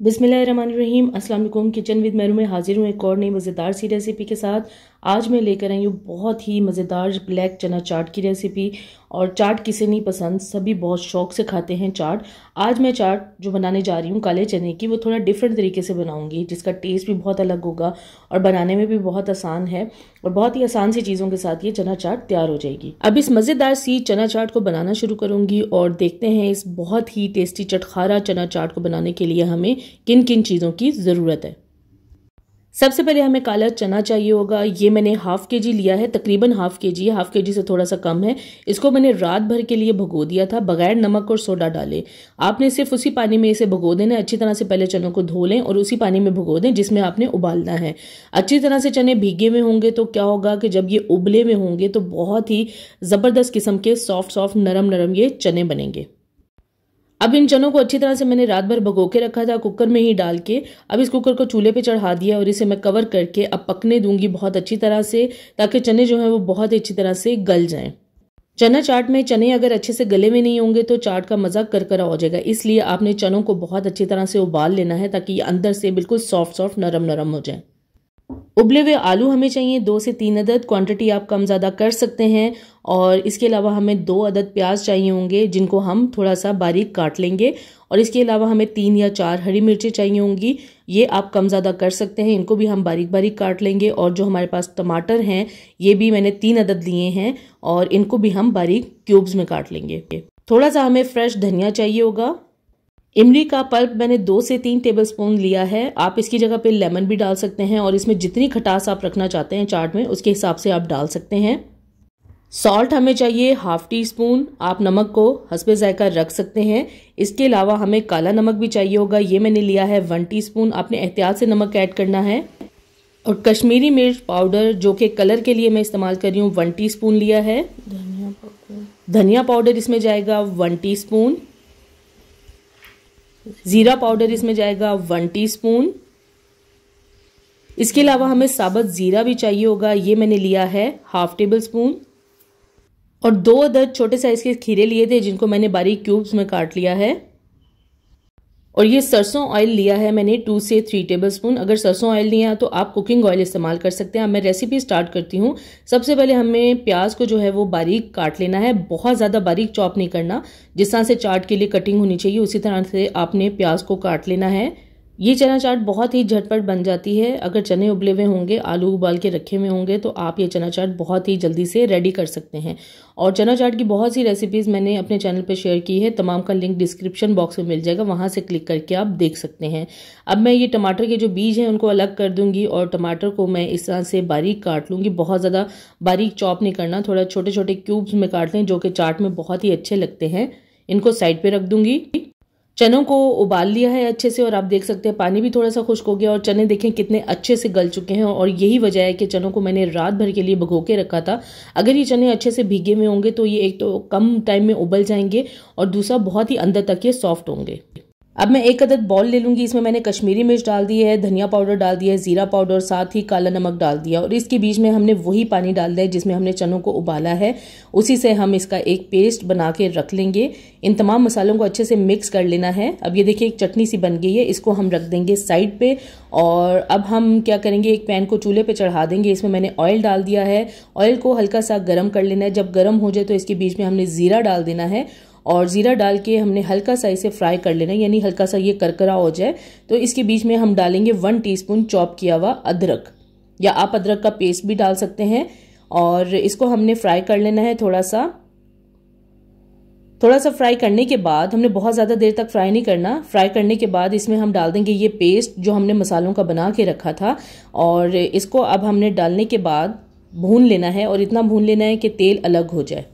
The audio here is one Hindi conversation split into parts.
बिसमीम अस्सलाम वालेकुम किचन विद मेरू में हाजिर हूँ एक और नई मज़ेदार सी रेसिपी के साथ। आज मैं लेकर आई हूँ बहुत ही मज़ेदार ब्लैक चना चाट की रेसिपी और चाट किसे नहीं पसंद, सभी बहुत शौक से खाते हैं चाट। आज मैं चाट जो बनाने जा रही हूँ काले चने की, वो थोड़ा डिफरेंट तरीके से बनाऊँगी, जिसका टेस्ट भी बहुत अलग होगा और बनाने में भी बहुत आसान है और बहुत ही आसान सी चीज़ों के साथ ये चना चाट तैयार हो जाएगी। अब इस मज़ेदार सी चना चाट को बनाना शुरू करूँगी और देखते हैं इस बहुत ही टेस्टी चटखारा चना चाट को बनाने के लिए हमें किन किन चीज़ों की ज़रूरत है। सबसे पहले हमें काला चना चाहिए होगा। ये मैंने हाफ़ के जी लिया है, तकरीबन हाफ़ के जी हाफ़ के जी से थोड़ा सा कम है। इसको मैंने रात भर के लिए भगो दिया था, बगैर नमक और सोडा डाले। आपने सिर्फ़ उसी पानी में इसे भगो देना अच्छी तरह से पहले चनों को धो लें और उसी पानी में भगो दें, जिसमें आपने उबालना है। अच्छी तरह से चने भीगे हुए होंगे तो क्या होगा कि जब ये उबले हुए होंगे तो बहुत ही ज़बरदस्त किस्म के सॉफ्ट सॉफ्ट नरम नरम ये चने बनेंगे। अब इन चनों को अच्छी तरह से मैंने रात भर भगो के रखा था, कुकर में ही डाल के। अब इस कुकर को चूल्हे पे चढ़ा दिया और इसे मैं कवर करके अब पकने दूँगी बहुत अच्छी तरह से, ताकि चने जो हैं वो बहुत अच्छी तरह से गल जाएँ। चना चाट में चने अगर अच्छे से गले में नहीं होंगे तो चाट का मज़ा करकरा हो जाएगा, इसलिए आपने चनों को बहुत अच्छी तरह से उबाल लेना है, ताकि अंदर से बिल्कुल सॉफ्ट सॉफ्ट नरम नरम हो जाए। उबले हुए आलू हमें चाहिए, दो से तीन अदद क्वांटिटी आप कम ज़्यादा कर सकते हैं। और इसके अलावा हमें दो अदद प्याज चाहिए होंगे, जिनको हम थोड़ा सा बारीक काट लेंगे। और इसके अलावा हमें तीन या चार हरी मिर्चें चाहिए होंगी, ये आप कम ज़्यादा कर सकते हैं। इनको भी हम बारीक बारीक काट लेंगे। और जो हमारे पास टमाटर हैं, ये भी मैंने तीन अदद लिए हैं, और इनको भी हम बारीक क्यूब्स में काट लेंगे। थोड़ा सा हमें फ्रेश धनिया चाहिए होगा। इमली का पल्प मैंने दो से तीन टेबलस्पून लिया है। आप इसकी जगह पे लेमन भी डाल सकते हैं और इसमें जितनी खटास आप रखना चाहते हैं चाट में उसके हिसाब से आप डाल सकते हैं। सॉल्ट हमें चाहिए हाफ़ टी स्पून आप नमक को हंसपे जायका रख सकते हैं। इसके अलावा हमें काला नमक भी चाहिए होगा। ये मैंने लिया है वन टी स्पून आपने एहतियात से नमक ऐड करना है। और कश्मीरी मिर्च पाउडर जो कि कलर के लिए मैं इस्तेमाल कर रही हूँ वन टी स्पून लिया है। धनिया पाउडर। धनिया पाउडर इसमें जाएगा वन टी स्पून ज़ीरा पाउडर इसमें जाएगा वन टीस्पून। इसके अलावा हमें साबत ज़ीरा भी चाहिए होगा, ये मैंने लिया है हाफ़ टेबल स्पून। और दो अदर छोटे साइज़ के खीरे लिए थे, जिनको मैंने बारीक क्यूब्स में काट लिया है। और ये सरसों ऑयल लिया है मैंने टू से थ्री टेबल स्पून अगर सरसों ऑयल लिया तो आप कुकिंग ऑयल इस्तेमाल कर सकते हैं। अब मैं रेसिपी स्टार्ट करती हूँ। सबसे पहले हमें प्याज को जो है वो बारीक काट लेना है। बहुत ज़्यादा बारीक चॉप नहीं करना। जिस तरह से चाट के लिए कटिंग होनी चाहिए, उसी तरह से आपने प्याज को काट लेना है। ये चना चाट बहुत ही झटपट बन जाती है। अगर चने उबले हुए होंगे, आलू उबाल के रखे हुए होंगे तो आप ये चना चाट बहुत ही जल्दी से रेडी कर सकते हैं। और चना चाट की बहुत सी रेसिपीज़ मैंने अपने चैनल पर शेयर की है। तमाम का लिंक डिस्क्रिप्शन बॉक्स में मिल जाएगा। वहाँ से क्लिक करके आप देख सकते हैं। अब मैं ये टमाटर के जो बीज हैं, उनको अलग कर दूँगी और टमाटर को मैं इस तरह से बारीक काट लूँगी। बहुत ज़्यादा बारीक चॉप नहीं करना। थोड़ा छोटे छोटे क्यूब्स में काट लें, जो कि चाट में बहुत ही अच्छे लगते हैं। इनको साइड पर रख दूँगी। चनों को उबाल लिया है अच्छे से, और आप देख सकते हैं पानी भी थोड़ा सा खुश्क हो गया, और चने देखें कितने अच्छे से गल चुके हैं, और यही वजह है कि चनों को मैंने रात भर के लिए भगो के रखा था। अगर ये चने अच्छे से भीगे हुए होंगे तो ये एक तो कम टाइम में उबल जाएँगे, और दूसरा बहुत ही अंदर तक ये सॉफ्ट होंगे। अब मैं एक अदद बॉल ले लूँगी, इसमें मैंने कश्मीरी मिर्च डाल दी है, धनिया पाउडर डाल दिया है, जीरा पाउडर, साथ ही काला नमक डाल दिया। और इसके बीच में हमने वही पानी डाल दिया जिसमें हमने चनों को उबाला है। उसी से हम इसका एक पेस्ट बना के रख लेंगे। इन तमाम मसालों को अच्छे से मिक्स कर लेना है। अब ये देखिए, एक चटनी सी बन गई है, इसको हम रख देंगे साइड पे। और अब हम क्या करेंगे, एक पैन को चूल्हे पे चढ़ा देंगे, इसमें मैंने ऑयल डाल दिया है। ऑयल को हल्का सा गर्म कर लेना है। जब गर्म हो जाए तो इसके बीच में हमने ज़ीरा डाल देना है। और ज़ीरा डाल के हमने हल्का सा इसे फ्राई कर लेना यानी हल्का सा ये करकरा हो जाए तो इसके बीच में हम डालेंगे वन टीस्पून चॉप किया हुआ अदरक। या आप अदरक का पेस्ट भी डाल सकते हैं, और इसको हमने फ्राई कर लेना है थोड़ा सा। थोड़ा सा फ्राई करने के बाद, हमने बहुत ज़्यादा देर तक फ्राई नहीं करना। फ्राई करने के बाद इसमें हम डाल देंगे ये पेस्ट जो हमने मसालों का बना के रखा था, और इसको अब हमने डालने के बाद भून लेना है, और इतना भून लेना है कि तेल अलग हो जाए।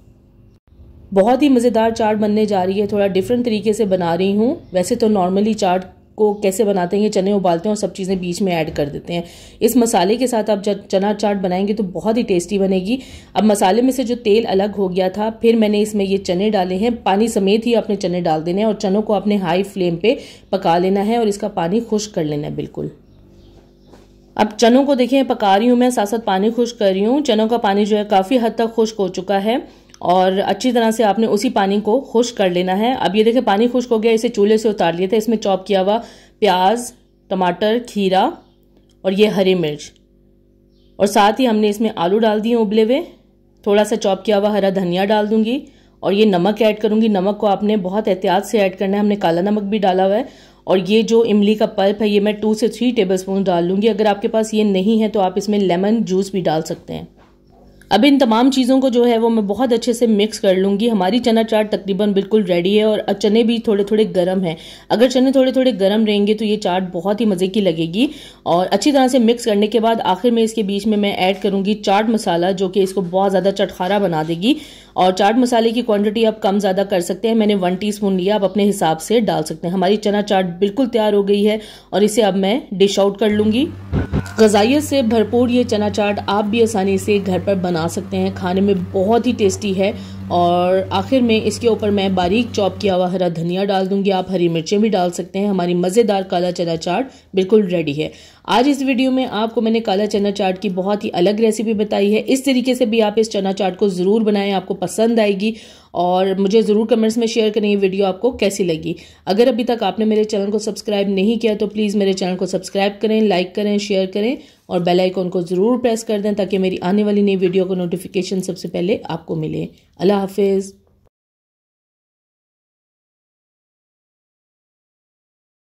बहुत ही मज़ेदार चाट बनने जा रही है, थोड़ा डिफरेंट तरीके से बना रही हूँ। वैसे तो नॉर्मली चाट को कैसे बनाते हैं चने उबालते हैं और सब चीज़ें बीच में ऐड कर देते हैं। इस मसाले के साथ आप जब चना चाट बनाएँगे तो बहुत ही टेस्टी बनेगी। अब मसाले में से जो तेल अलग हो गया था, फिर मैंने इसमें ये चने डाले हैं। पानी समेत ही अपने चने डाल देने हैं और चनों को अपने हाई फ्लेम पे पका लेना है और इसका पानी खुश कर लेना है, बिल्कुल। अब चनों को देखें, पका रही हूँ मैं साथ साथ पानी खुश कर रही हूँ। चनों का पानी जो है काफ़ी हद तक खुश्क हो चुका है। और अच्छी तरह से आपने उसी पानी को खुश कर लेना है। अब ये देखें, पानी खुश्क हो गया, इसे चूल्हे से उतार लिए थे। इसमें चॉप किया हुआ प्याज, टमाटर, खीरा और ये हरी मिर्च। और साथ ही हमने इसमें आलू डाल दिए उबले हुए। थोड़ा सा चॉप किया हुआ हरा धनिया डाल दूँगी और ये नमक ऐड करूँगी। नमक को आपने बहुत एहतियात से ऐड करना है। हमने काला नमक भी डाला हुआ है। और ये जो इमली का पल्प है, ये मैं टू से थ्री टेबल स्पून डाल लूँगी। अगर आपके पास ये नहीं है तो आप इसमें लेमन जूस भी डाल सकते हैं। अब इन तमाम चीज़ों को जो है वो मैं बहुत अच्छे से मिक्स कर लूँगी। हमारी चना चाट तकरीबन बिल्कुल रेडी है और चने भी थोड़े थोड़े गर्म हैं। अगर चने थोड़े थोड़े गर्म रहेंगे तो ये चाट बहुत ही मज़े की लगेगी और अच्छी तरह से मिक्स करने के बाद आखिर में इसके बीच में मैं ऐड करूँगी चाट मसाला जो कि इसको बहुत ज़्यादा चटखारा बना देगी। और चाट मसाले की क्वांटिटी आप कम ज़्यादा कर सकते हैं। मैंने वन टीस्पून लिया, आप अपने हिसाब से डाल सकते हैं। हमारी चना चाट बिल्कुल तैयार हो गई है और इसे अब मैं डिश आउट कर लूँगी। गजाइत से भरपूर ये चना चाट आप भी आसानी से घर पर बना सकते हैं। खाने में बहुत ही टेस्टी है और आखिर में इसके ऊपर मैं बारीक चॉप किया हुआ हरा धनिया डाल दूँगी। आप हरी मिर्चें भी डाल सकते हैं। हमारी मज़ेदार काला चना चाट बिल्कुल रेडी है। आज इस वीडियो में आपको मैंने काला चना चाट की बहुत ही अलग रेसिपी बताई है। इस तरीके से भी आप इस चना चाट को ज़रूर बनाएँ, आपको पसंद आएगी और मुझे ज़रूर कमेंट्स में शेयर करें, ये वीडियो आपको कैसी लगी। अगर अभी तक आपने मेरे चैनल को सब्सक्राइब नहीं किया तो प्लीज़ मेरे चैनल को सब्सक्राइब करें लाइक करें शेयर करें और बेल आइकॉन को ज़रूर प्रेस कर दें ताकि मेरी आने वाली नई वीडियो का नोटिफिकेशन सबसे पहले आपको मिले। अल्लाह हाफिज़।